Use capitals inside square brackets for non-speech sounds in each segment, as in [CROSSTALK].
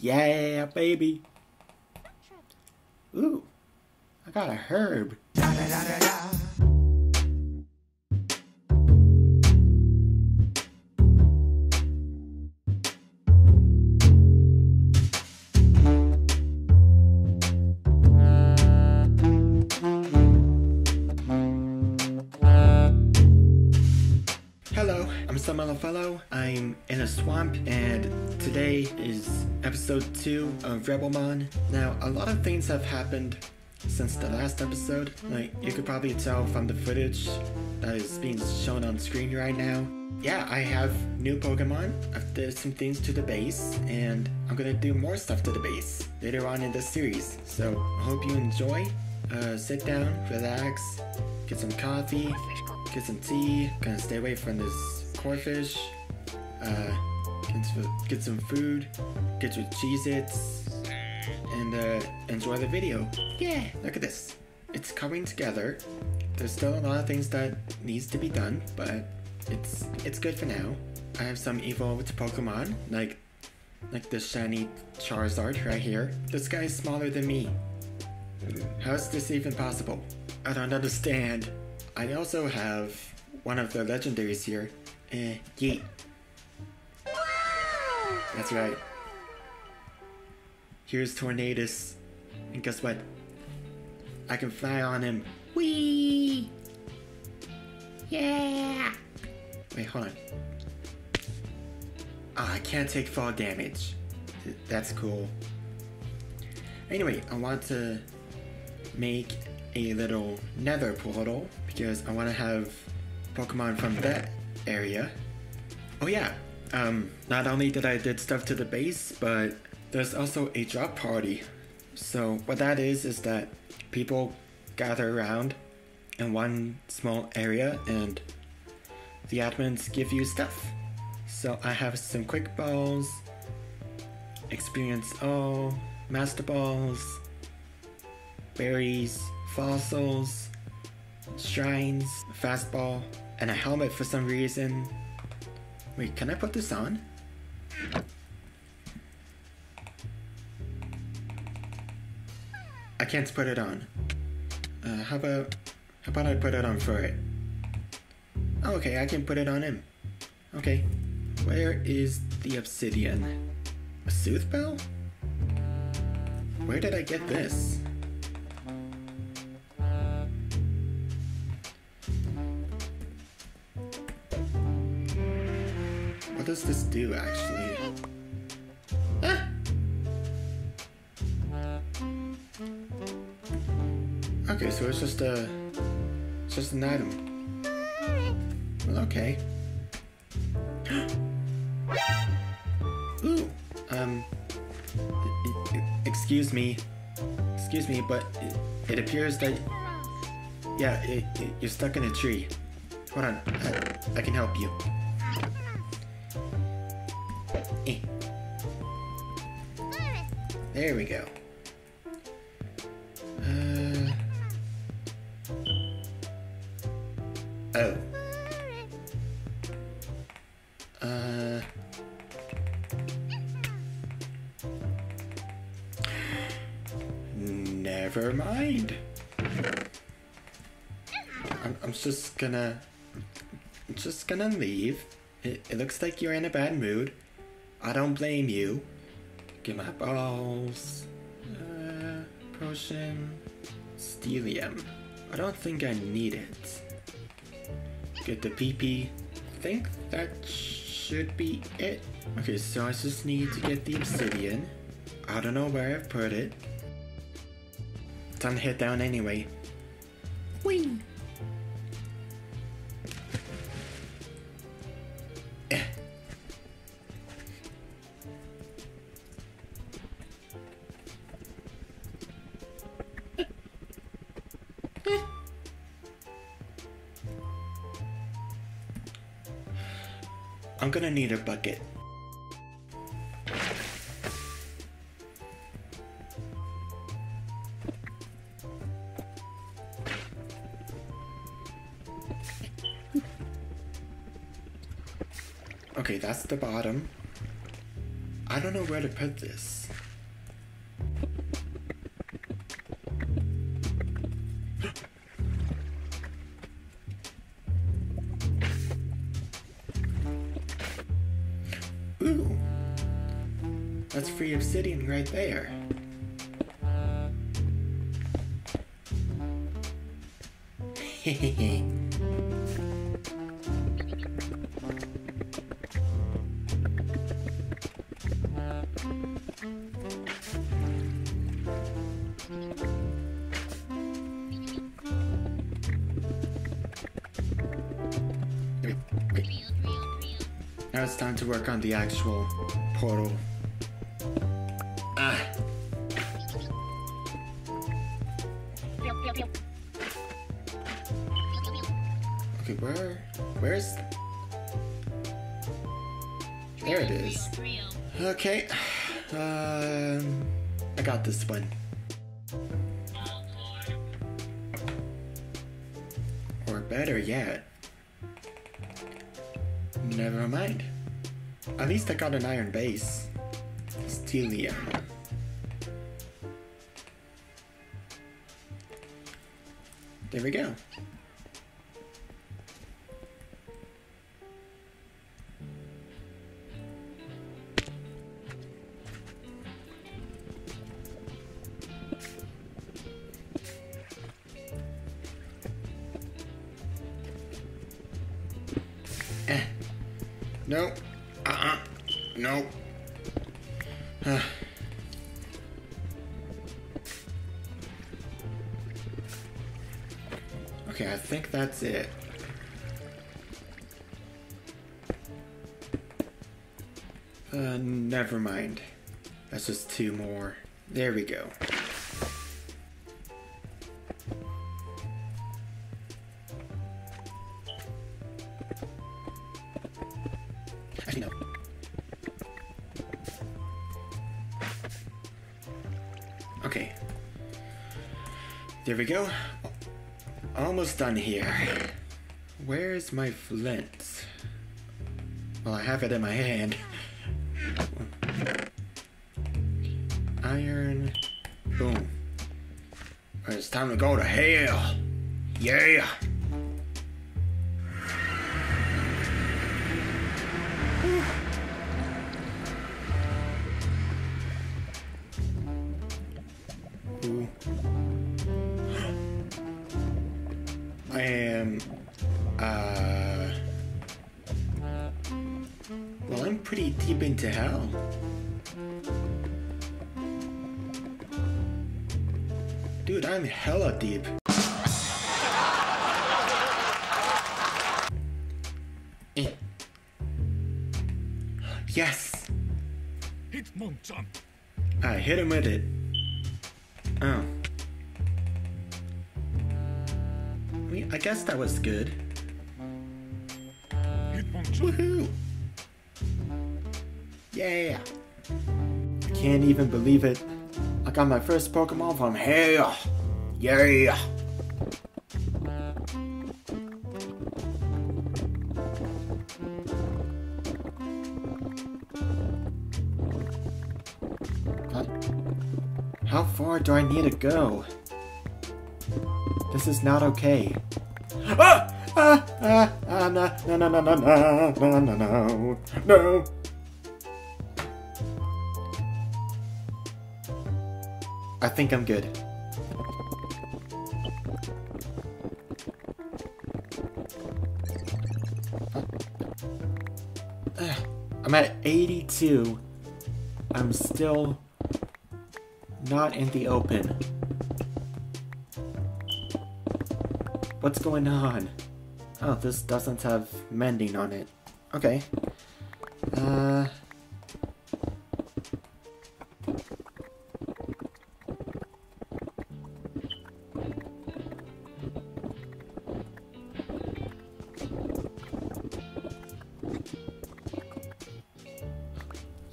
Yeah, baby. Ooh, I got a herb. Hello, swamp, and today is episode 2 of Rebelmon. Now, a lot of things have happened since the last episode. Like, you could probably tell from the footage that is being shown on screen right now. Yeah, I have new Pokemon. I've did some things to the base, and I'm gonna do more stuff to the base later on in this series. So, I hope you enjoy. Uh, sit down, relax, get some coffee, get some tea, gonna stay away from this Corphish, uh, get some, get some food, get your Cheez-Its, and uh, enjoy the video. Yeah, look at this. It's coming together. There's still a lot of things that needs to be done, but it's it's good for now. I have some evolved Pokemon, like like this shiny Charizard right here. This guy's smaller than me. How is this even possible? I don't understand. I also have one of the legendaries here. Eh, Yeet. That's right. Here's Tornadus. And guess what? I can fly on him. Whee! Yeah! Wait, hold on. Ah, I can't take fall damage. That's cool. Anyway, I want to make a little nether portal because I want to have Pokemon from that area. Oh yeah, um, not only did I did stuff to the base, but there's also a drop party. So what that is is that people gather around in one small area and the admins give you stuff. So I have some quick balls, experience all, master balls, berries, fossils, shrines, fastball, and a helmet for some reason. Wait, can I put this on? I can't put it on. Uh, how about how about I put it on for it? Oh, okay, I can put it on him. Okay. Where is the obsidian? A Soothe Bell? Where did I get this? Does this do actually? Okay, so it's just a it's just an item. Well, okay. [GASPS] Ooh, um, excuse me, excuse me, but it, it appears that yeah, it, it, you're stuck in a tree. Hold on, I, I can help you. There we go. Uh. Oh. Uh. Never mind. I'm, I'm just gonna. I'm just gonna leave. It, it looks like you're in a bad mood. I don't blame you. Get my balls. Uh, potion. Stelium. I don't think I need it. Get the PP. I think that should be it. Okay, so I just need to get the obsidian. I don't know where I've put it. Time to head down anyway. Whee! Gonna need a bucket. Okay, that's the bottom. I I don't know where to put this. Obsidian right there. [LAUGHS] Now it's time to work on the actual portal. Okay, where, where's? There it is. Okay, um, I got this one. Or better yet, never mind. At least I got an iron base. Stelium. There we go. Eh. Nope. Uh-uh. Nope. That's it. Uh, never mind. That's just two more. There we go. Okay. There we go. Almost done here. Where's my flint? Well, I have it in my hand. Iron. Boom. It's time to go to hell. Yeah. Uh. Well, I'm pretty deep into hell. Dude, I'm hella deep. Eh. Yes! Hitmonchan. I hit him with it. Oh. Guess that was good. Woohoo! Yeah! I can't even believe it. I got my first Pokemon from hell! Yeah! How far do I need to go? This is not okay. Ah! Ah! Ah! Ah! No! I think I'm good. Ah, I'm at 82. I'm still not in the open. What's going on? Oh, this doesn't have mending on it. Okay. Uh.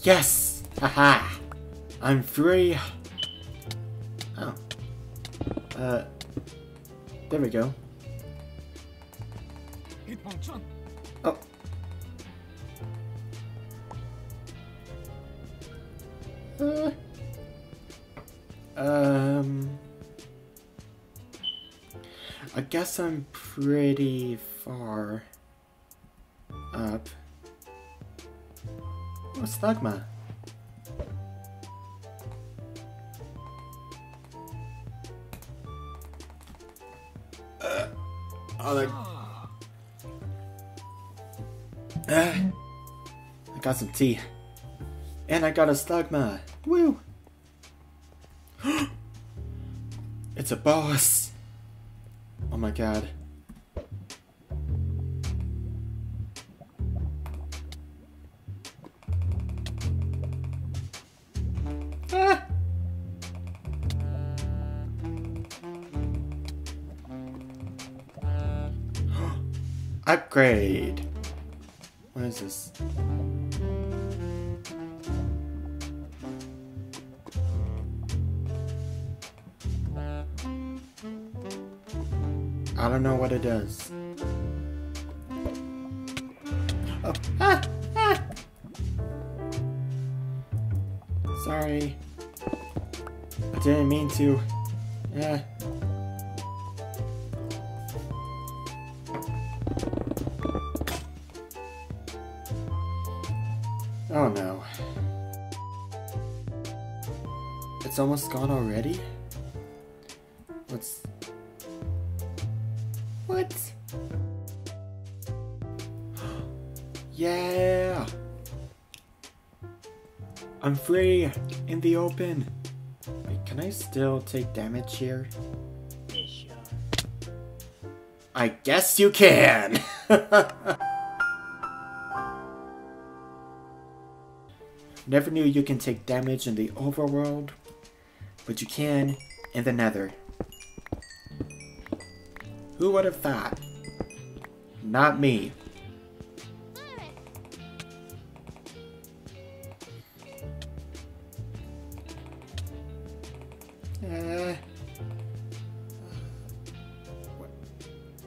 Yes! Haha! I'm free! Oh. Uh. There we go. Um. I guess I'm pretty far up. Oh, Slugma. Uh, oh. Uh, I got some tea. And I got a Slugma. Woo! [GASPS] it's a boss! Oh my god. Ah! [GASPS] Upgrade. What is this? I don't know what it does. Oh, ah, ah. Sorry. I didn't mean to. Yeah. Oh no. It's almost gone already? In the open! Wait, can I still take damage here? I guess you can! [LAUGHS] Never knew you can take damage in the overworld, but you can in the nether. Who would have thought? Not me.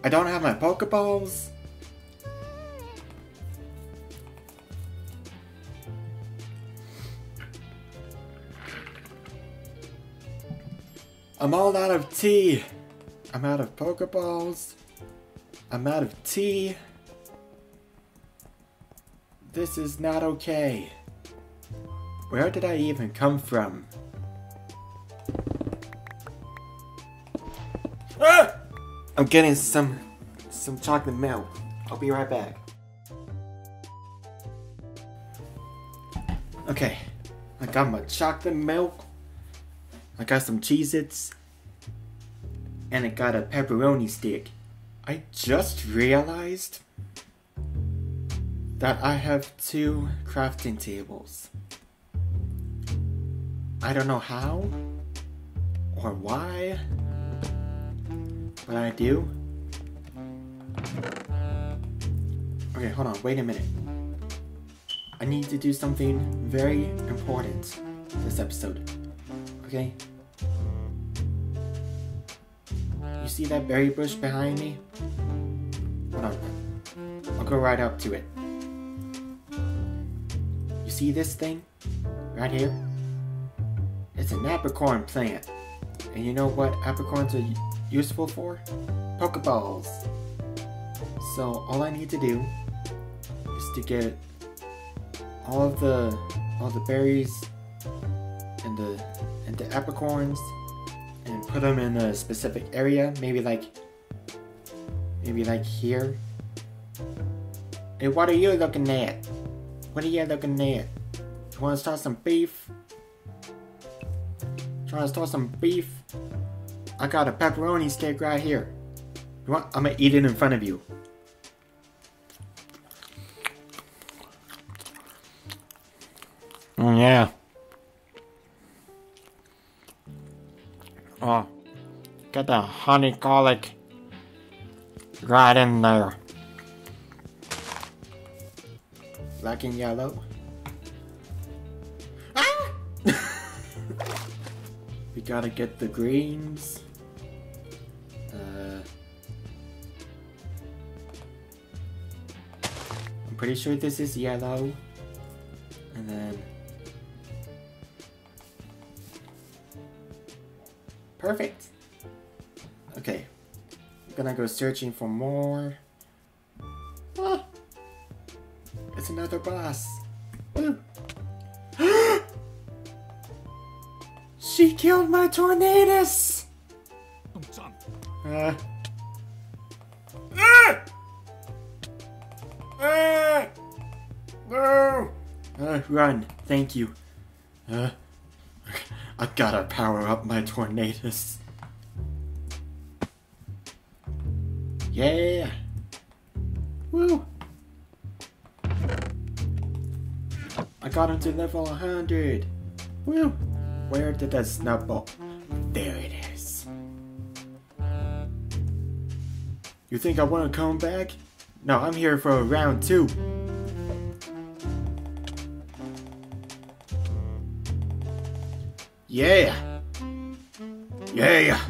I don't have my Pokeballs. I'm all out of tea. I'm out of Pokeballs. I'm out of tea. This is not okay. Where did I even come from? Ah! I'm getting some some chocolate milk. I'll be right back. Okay, I got my chocolate milk. I got some Cheez Its. And I got a pepperoni stick. I just realized that I have two crafting tables. I don't know how or why, but I do. Okay, hold on, wait a minute. I need to do something very important this episode. Okay? You see that berry bush behind me? Hold on. I'll go right up to it. You see this thing? Right here? It's an apricorn plant. And you know what apricorns are useful for? Pokeballs. So all I need to do is to get all of the all the berries and the and the apricorns and put them in a specific area, maybe like maybe like here. Hey, what are you looking at? What are you looking at? You want to start some beef? Trying to start some beef? I got a pepperoni steak right here. You want? I'm gonna eat it in front of you. Mm, yeah. Oh, get the honey garlic right in there. Black and yellow. Ah! [LAUGHS] we gotta get the greens. pretty sure this is yellow. And then... Perfect! Okay. I'm gonna go searching for more. Ah! It's another boss! [GASPS] she killed my Tornadus! Uh, oh, run. Thank you. Uh, I gotta power up my Tornadus. Yeah! Woo! I got him to level 100! Woo! Where did that snowball? There it is. You think I want to come back? No, I'm here for round two. Yeah. Yeah.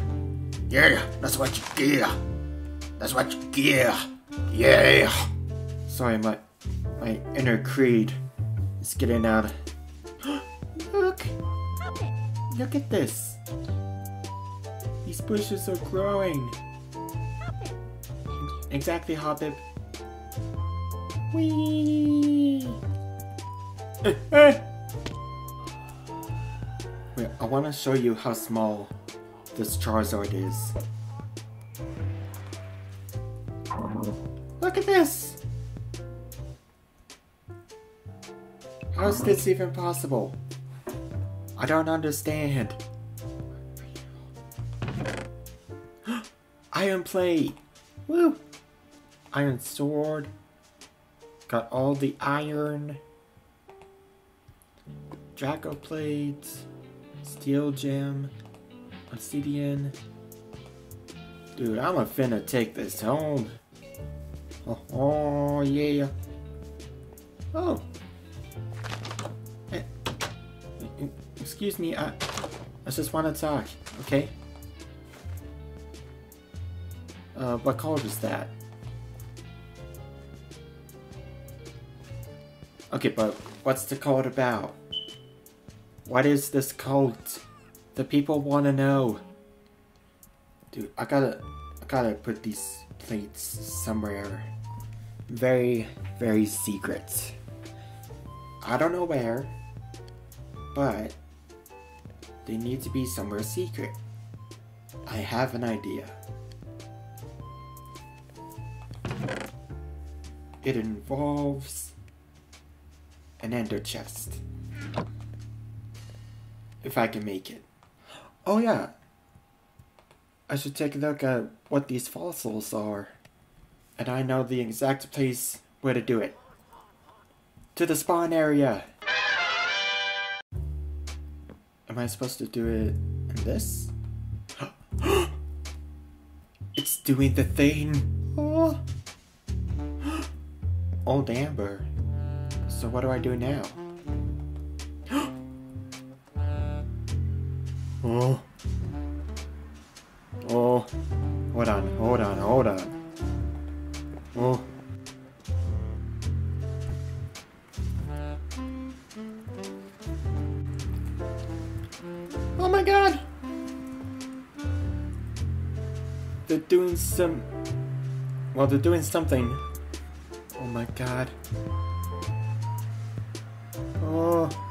Yeah. That's what you get. That's what you get. Yeah. Sorry, my my inner creed is getting out. [GASPS] Look. Look at this. These bushes are growing. Exactly, Hobbit. Whee! [LAUGHS] I want to show you how small this Charizard is. Look at this! How is this even possible? I don't understand. [GASPS] Iron Plate! Woo! Iron Sword. Got all the iron. Draco Plates. Steel Gem, Obsidian. Dude, I'm a finna take this home. Oh, oh yeah. Oh. Eh, Excuse me, I, I just want to talk, okay? Uh, what code is that? Okay, but what's the code about? What is this cult? The people want to know. Dude, I gotta, I gotta put these plates somewhere. Very, very secret. I don't know where, but they need to be somewhere secret. I have an idea. It involves an ender chest. If I can make it. Oh yeah. I should take a look at what these fossils are. And I know the exact place where to do it. To the spawn area. Am I supposed to do it in this? [GASPS] it's doing the thing. Oh. [GASPS] Old Amber. So what do I do now? Oh. Oh. Hold on, hold on, hold on. Oh. Oh my god! They're doing some. Well, they're doing something. Oh my god. Oh.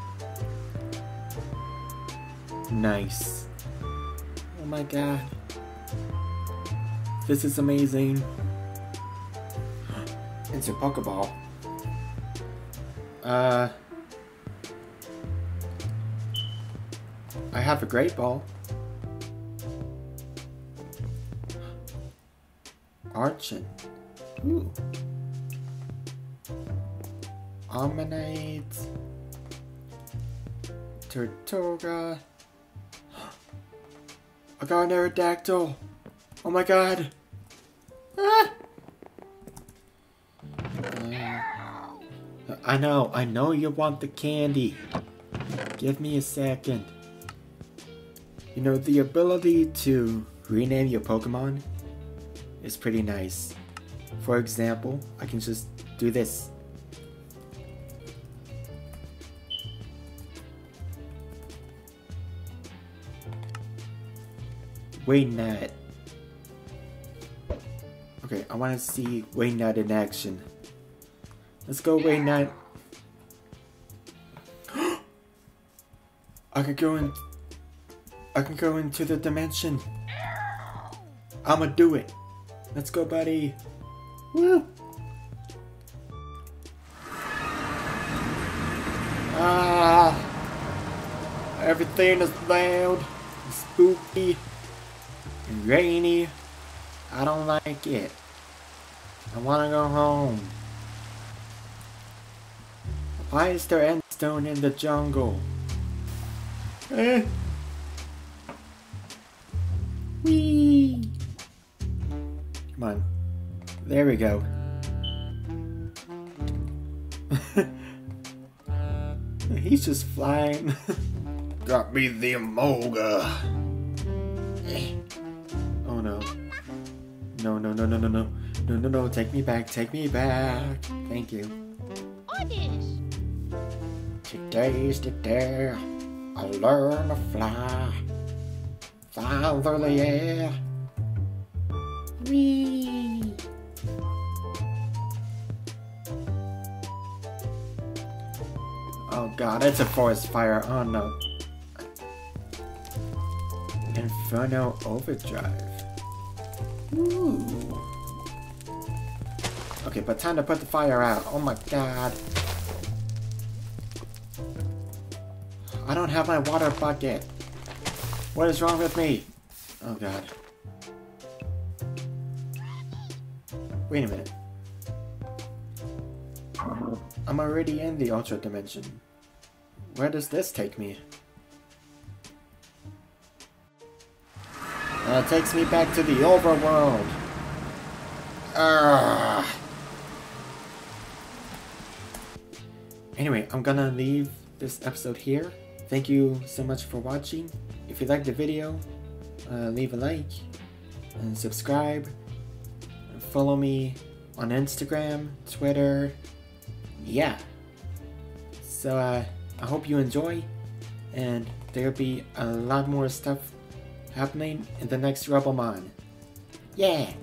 Nice. Oh my god. This is amazing. It's a Pokeball. Uh. I have a great ball. Archen. Ooh. Omanyte. Tirtouga. I got an Aerodactyl. Oh my god. Ah! Uh, I know, I know you want the candy. Give me a second. You know, the ability to rename your Pokemon is pretty nice. For example, I can just do this. Wayne Knight. Okay, I want to see Wayne Knight in action. Let's go, Wayne Knight. [GASPS] I could go in. I can go into the dimension. I'ma do it. Let's go, buddy. Woo! Ah! Everything is loud, spooky, rainy. I don't like it. I wanna go home. Why is there endstone in the jungle? Eh? Whee! Come on. There we go. [LAUGHS] He's just flying. [LAUGHS] Got me the Amoga. No. No, no, no, no, no, no. No, no. Take me back. Take me back. Thank you. Orders. Today's the day I learn to fly. Fly through the air. Whee! Oh god, it's a forest fire. Oh no. Inferno Overdrive. Ooh. Okay, but time to put the fire out. Oh my god. I don't have my water bucket. What is wrong with me? Oh god. Wait a minute. I'm already in the Ultra Dimension. Where does this take me? Uh, takes me back to the overworld. Arrgh. Anyway, I'm gonna leave this episode here. Thank you so much for watching. If you liked the video, uh, leave a like and subscribe. And Follow me on Instagram, Twitter. Yeah. So uh, I hope you enjoy, and there'll be a lot more stuff happening in the next Rebelmon. Yeah.